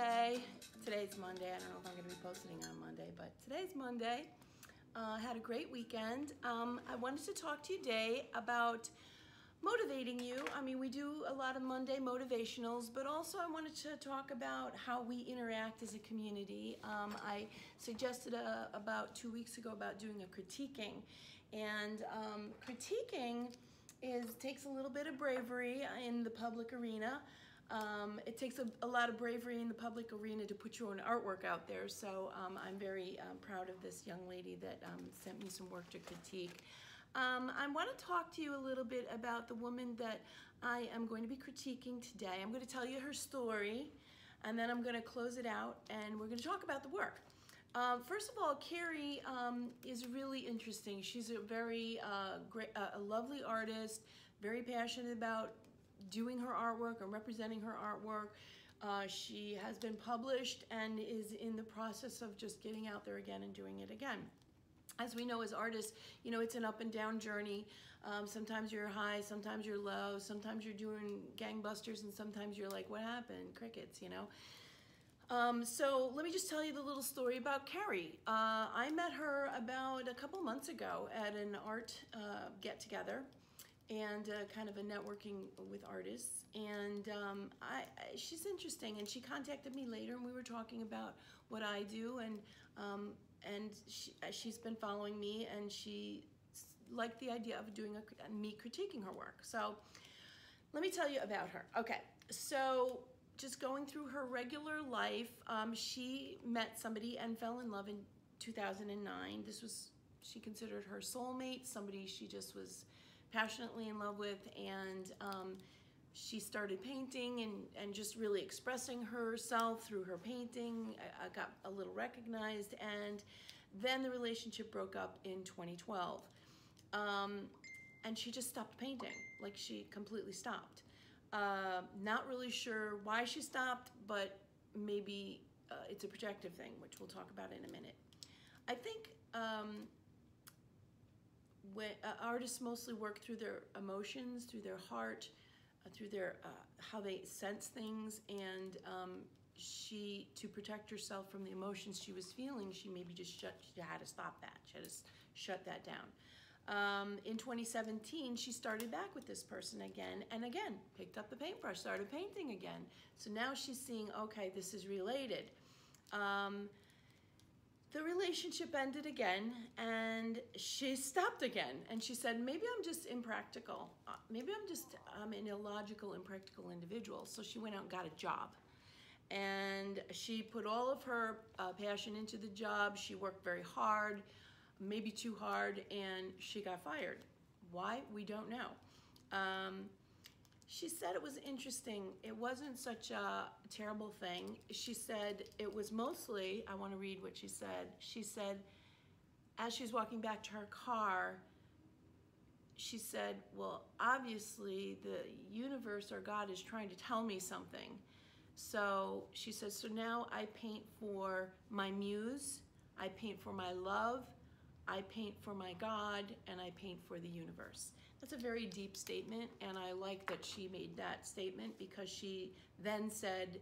Monday. Today's Monday. I don't know if I'm going to be posting on Monday, but today's Monday. Uh, had a great weekend. Um, I wanted to talk to you today about motivating you. I mean, we do a lot of Monday motivationals, but also I wanted to talk about how we interact as a community. Um, I suggested a, uh, about two weeks ago about doing a critiquing, and um, critiquing is takes a little bit of bravery in the public arena. Um, it takes a, a, lot of bravery in the public arena to put your own artwork out there, so um, I'm very um, proud of this young lady that um, sent me some work to critique. Um, I want to talk to you a little bit about the woman that I am going to be critiquing today. I'm going to tell you her story, and then I'm going to close it out, and we're going to talk about the work. Um, first of all, Cari um, is really interesting. She's a very uh, great, uh, a lovely artist, very passionate about doing her artwork and representing her artwork. Uh, she has been published and is in the process of just getting out there again and doing it again. As we know as artists, you know, it's an up and down journey. Um, sometimes you're high, sometimes you're low, sometimes you're doing gangbusters, and sometimes you're like, what happened? Crickets, you know? Um, so let me just tell you the little story about Cari. Uh, I met her about a couple months ago at an art uh, get-together and uh, kind of a networking with artists. And um, I, she's interesting. And she contacted me later, and we were talking about what I do. And um, and she, she's been following me, and she liked the idea of doing a, me critiquing her work. So let me tell you about her. Okay, so just going through her regular life, um, she met somebody and fell in love in 2009. This was she considered her soulmate, somebody she just was passionately in love with and um, she started painting and, and just really expressing herself through her painting. I, I, got a little recognized and then the relationship broke up in 2012. Um, and she just stopped painting, like she completely stopped. Uh, not really sure why she stopped, but maybe uh, it's a projective thing, which we'll talk about in a minute. I think um, when uh, artists mostly work through their emotions, through their heart, uh, through their uh, how they sense things, and um, she to protect herself from the emotions she was feeling, she maybe just shut. She had to stop that. She had to shut that down. Um, in 2017, she started back with this person again, and again picked up the paintbrush, started painting again. So now she's seeing, okay, this is related. Um, the relationship ended again and she stopped again and she said maybe i'm just impractical uh, maybe i'm just i'm an illogical impractical individual. So she went out and got a job. And she put all of her uh, passion into the job. She worked very hard maybe too hard and she got fired. Why? We don't know. Um, she said it was interesting. It wasn't such a terrible thing. She said it was mostly, I want to read what she said. She said, as she's walking back to her car, she said, well, obviously the universe or God is trying to tell me something. So she says, so now I paint for my muse, I paint for my love, I paint for my God, and I paint for the universe. That's a very deep statement, and I like that she made that statement because she then said,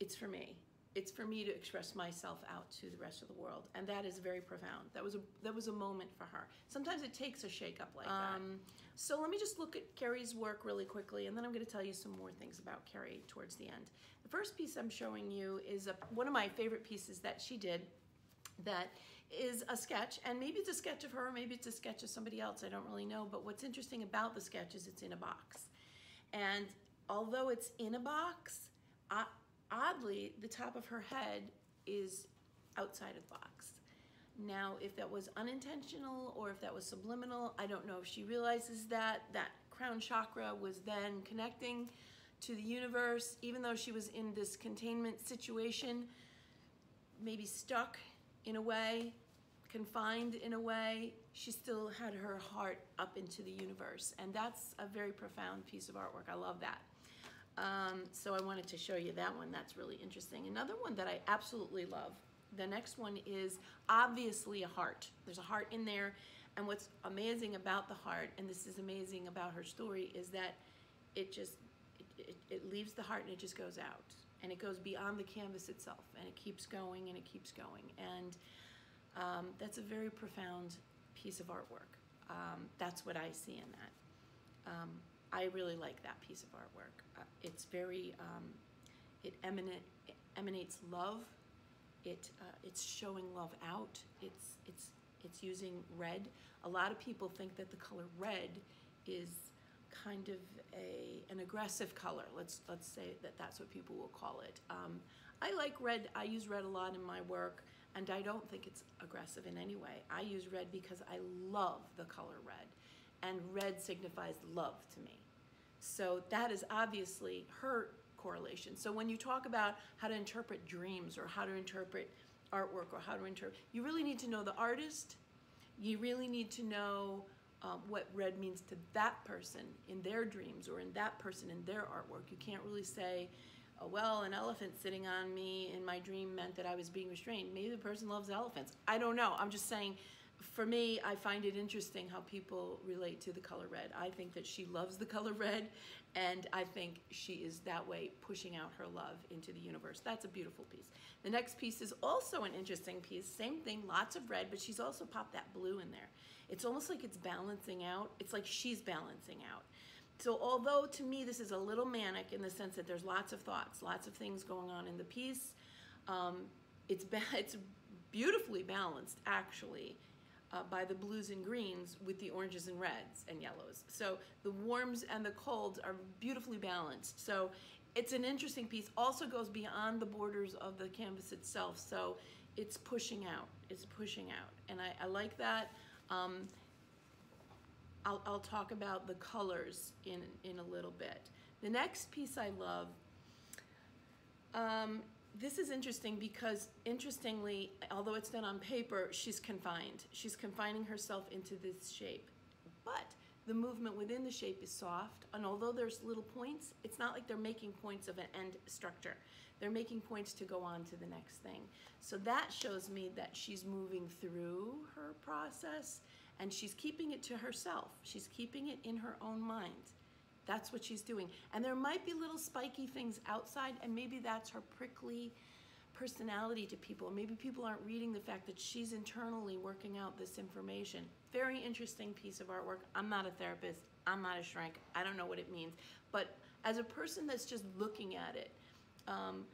it's for me. It's for me to express myself out to the rest of the world, and that is very profound. That was a that was a moment for her. Sometimes it takes a shakeup like um, that. So let me just look at Cari's work really quickly, and then I'm going to tell you some more things about Cari towards the end. The first piece I'm showing you is a, one of my favorite pieces that she did that is a sketch, and maybe it's a sketch of her, maybe it's a sketch of somebody else, I don't really know, but what's interesting about the sketch is it's in a box. And although it's in a box, oddly, the top of her head is outside of the box. Now, if that was unintentional or if that was subliminal, I don't know if she realizes that. That crown chakra was then connecting to the universe, even though she was in this containment situation, maybe stuck in a way, confined in a way, she still had her heart up into the universe. And that's a very profound piece of artwork. I love that. Um, so I wanted to show you that one. That's really interesting. Another one that I absolutely love. The next one is obviously a heart. There's a heart in there. And what's amazing about the heart, and this is amazing about her story, is that it just, it, it, it leaves the heart and it just goes out and it goes beyond the canvas itself, and it keeps going and it keeps going. And um, that's a very profound piece of artwork. Um, that's what I see in that. Um, I really like that piece of artwork. Uh, it's very, um, it, emanate, it emanates love. It, uh, it's showing love out. It's, it's, it's using red. A lot of people think that the color red is kind of a, an aggressive color. Let's, let's say that that's what people will call it. Um, I like red. I use red a lot in my work, and I don't think it's aggressive in any way. I use red because I love the color red, and red signifies love to me. So that is obviously her correlation. So when you talk about how to interpret dreams or how to interpret artwork or how to interpret, you really need to know the artist. You really need to know um, what red means to that person in their dreams or in that person in their artwork. You can't really say, oh, well, an elephant sitting on me in my dream meant that I was being restrained. Maybe the person loves elephants. I don't know. I'm just saying for me, I find it interesting how people relate to the color red. I think that she loves the color red, and I think she is that way pushing out her love into the universe. That's a beautiful piece. The next piece is also an interesting piece. Same thing, lots of red, but she's also popped that blue in there. It's almost like it's balancing out. It's like she's balancing out. So although to me this is a little manic in the sense that there's lots of thoughts, lots of things going on in the piece, um, it's, it's beautifully balanced actually uh, by the blues and greens with the oranges and reds and yellows. So the warms and the colds are beautifully balanced. So it's an interesting piece. Also goes beyond the borders of the canvas itself. So it's pushing out. It's pushing out. And I, I like that. Um, I'll, I'll talk about the colors in, in a little bit. The next piece I love um, this is interesting because interestingly, although it's done on paper, she's confined. She's confining herself into this shape. But the movement within the shape is soft, and although there's little points, it's not like they're making points of an end structure. They're making points to go on to the next thing. So that shows me that she's moving through her process and she's keeping it to herself. She's keeping it in her own mind. That's what she's doing. And there might be little spiky things outside, and maybe that's her prickly personality to people. Maybe people aren't reading the fact that she's internally working out this information. Very interesting piece of artwork. I'm not a therapist. I'm not a shrink. I don't know what it means. But as a person that's just looking at it, um,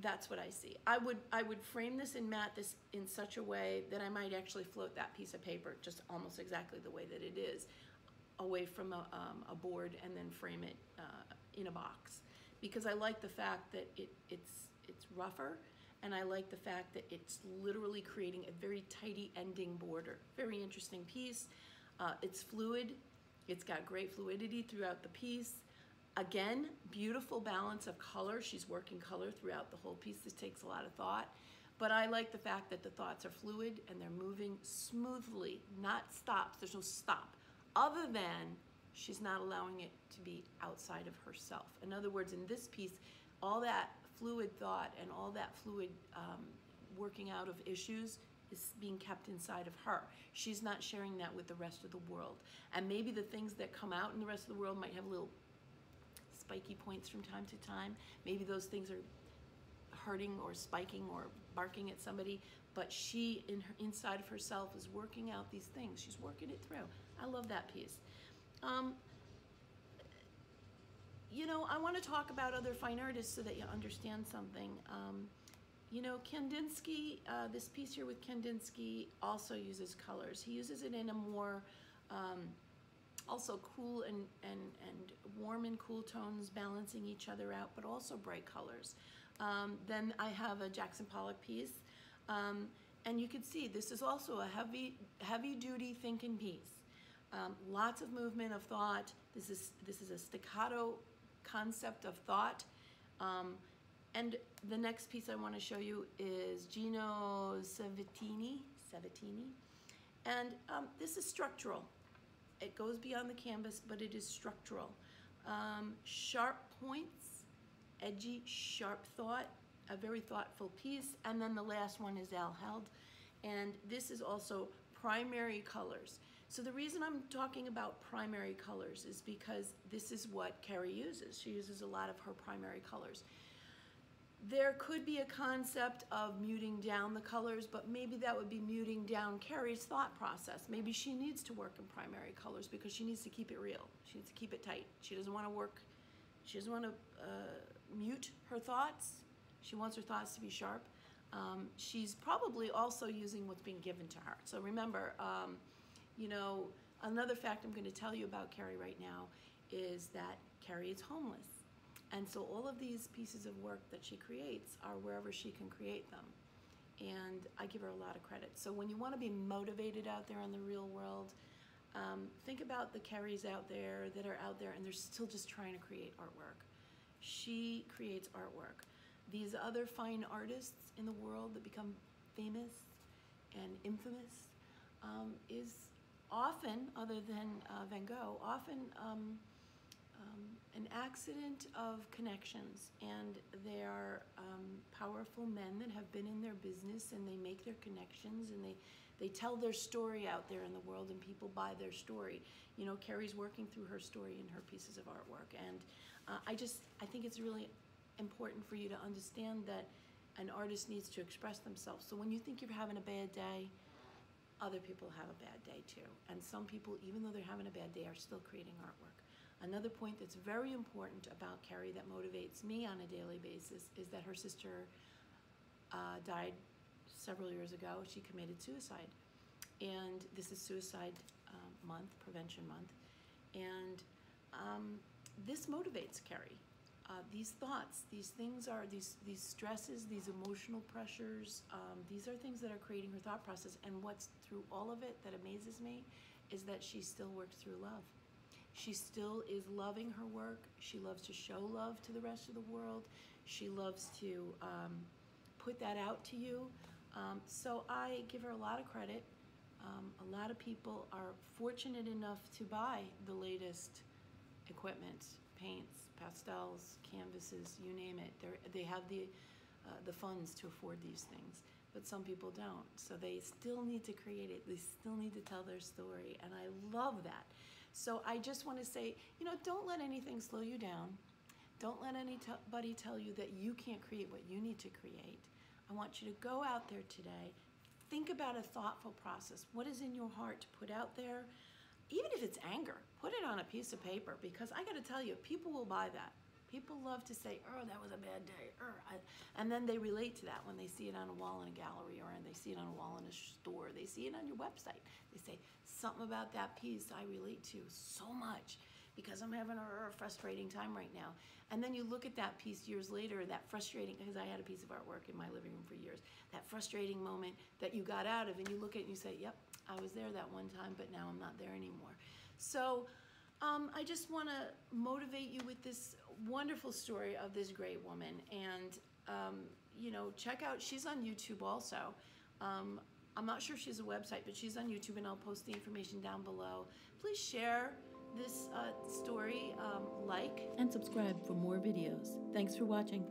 that's what I see. I would I would frame this and mat this in such a way that I might actually float that piece of paper just almost exactly the way that it is away from a, um, a board and then frame it uh, in a box because I like the fact that it, it's, it's rougher and I like the fact that it's literally creating a very tidy ending border. Very interesting piece. Uh, it's fluid. It's got great fluidity throughout the piece. Again, beautiful balance of color. She's working color throughout the whole piece. This takes a lot of thought. But I like the fact that the thoughts are fluid and they're moving smoothly, not stops. There's no stop other than she's not allowing it to be outside of herself. In other words, in this piece, all that fluid thought and all that fluid um, working out of issues is being kept inside of her. She's not sharing that with the rest of the world. And maybe the things that come out in the rest of the world might have little spiky points from time to time. Maybe those things are hurting or spiking or barking at somebody, but she in her, inside of herself is working out these things. She's working it through. I love that piece. Um, you know, I want to talk about other fine artists so that you understand something. Um, you know, Kandinsky, uh, this piece here with Kandinsky also uses colors. He uses it in a more um, also cool and, and, and warm and cool tones balancing each other out, but also bright colors. Um, then I have a Jackson Pollock piece. Um, and you can see this is also a heavy, heavy duty thinking piece. Um, lots of movement of thought. This is, this is a staccato concept of thought. Um, and the next piece I want to show you is Gino Savatini. Savatini. And um, this is structural. It goes beyond the canvas, but it is structural. Um, sharp points, edgy, sharp thought, a very thoughtful piece. And then the last one is Al Held. And this is also primary colors. So the reason I'm talking about primary colors is because this is what Cari uses. She uses a lot of her primary colors. there could be a concept of muting down the colors, but maybe that would be muting down Cari's thought process. Maybe she needs to work in primary colors because she needs to keep it real. She needs to keep it tight. She doesn't want to work, she doesn't want to uh, mute her thoughts. She wants her thoughts to be sharp. Um, she's probably also using what's being given to her. So remember, um, you know, another fact I'm going to tell you about Cari right now is that Cari is homeless. And so all of these pieces of work that she creates are wherever she can create them. And I give her a lot of credit. So when you want to be motivated out there in the real world, um, think about the Caris out there that are out there and they're still just trying to create artwork. She creates artwork. These other fine artists in the world that become famous and infamous um, is often, other than uh, Van Gogh, often um, um, an accident of connections. And they are um, powerful men that have been in their business and they make their connections and they, they tell their story out there in the world and people buy their story. You know, Cari's working through her story in her pieces of artwork. And uh, I just, I think it's really important for you to understand that an artist needs to express themselves. So when you think you're having a bad day, other people have a bad day too. And some people, even though they're having a bad day, are still creating artwork. Another point that's very important about Cari that motivates me on a daily basis is that her sister uh, died several years ago. She committed suicide. And this is Suicide um, Month, Prevention Month. And um, this motivates Cari. Uh, these thoughts, these things are, these, these stresses, these emotional pressures, um, these are things that are creating her thought process. And what's through all of it that amazes me is that she still works through love. She still is loving her work. She loves to show love to the rest of the world. She loves to um, put that out to you. Um, so I give her a lot of credit. Um, a lot of people are fortunate enough to buy the latest equipment, paints, pastels, canvases, you name it. They're, they have the, uh, the funds to afford these things, but some people don't. So they still need to create it. They still need to tell their story, and I love that. So I just want to say, you know, don't let anything slow you down. Don't let anybody tell you that you can't create what you need to create. I want you to go out there today, think about a thoughtful process. What is in your heart to put out there? Even if it's anger, put it on a piece of paper because I got to tell you, people will buy that. People love to say, oh, that was a bad day. And then they relate to that when they see it on a wall in a gallery or and they see it on a wall in a store. They see it on your website. They say, something about that piece I relate to so much because I'm having a frustrating time right now. And then you look at that piece years later, that frustrating, because I had a piece of artwork in my living room for years, that frustrating moment that you got out of, and you look at it and you say, yep, I was there that one time, but now I'm not there anymore. So um, I just want to motivate you with this wonderful story of this great woman. And, um, you know, check out, she's on YouTube also. Um, I'm not sure if she has a website, but she's on YouTube, and I'll post the information down below. Please share this uh, story, um, like, and subscribe for more videos. Thanks for watching.